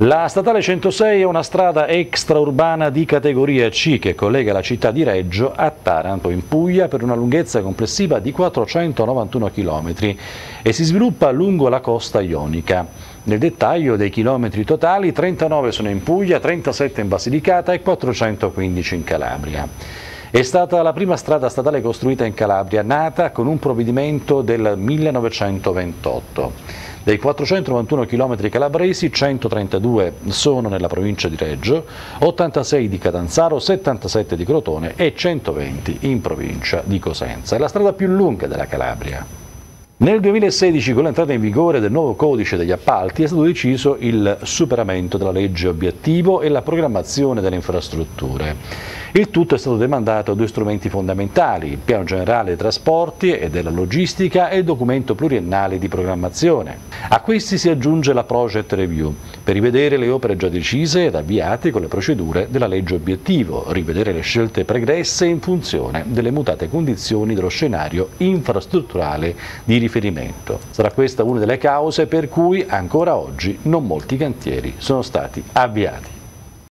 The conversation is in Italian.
La statale 106 è una strada extraurbana di categoria C che collega la città di Reggio a Taranto in Puglia per una lunghezza complessiva di 491 km e si sviluppa lungo la costa ionica. Nel dettaglio dei chilometri totali 39 sono in Puglia, 37 in Basilicata e 415 in Calabria. È stata la prima strada statale costruita in Calabria, nata con un provvedimento del 1928. Dei 491 km calabresi, 132 sono nella provincia di Reggio, 86 di Catanzaro, 77 di Crotone e 120 in provincia di Cosenza. È la strada più lunga della Calabria. Nel 2016, con l'entrata in vigore del nuovo codice degli appalti, è stato deciso il superamento della legge obiettivo e la programmazione delle infrastrutture. Il tutto è stato demandato a due strumenti fondamentali, il piano generale dei trasporti e della logistica e il documento pluriennale di programmazione. A questi si aggiunge la Project Review, per rivedere le opere già decise ed avviate con le procedure della legge obiettivo, rivedere le scelte pregresse in funzione delle mutate condizioni dello scenario infrastrutturale di riferimento. Sarà questa una delle cause per cui ancora oggi non molti cantieri sono stati avviati.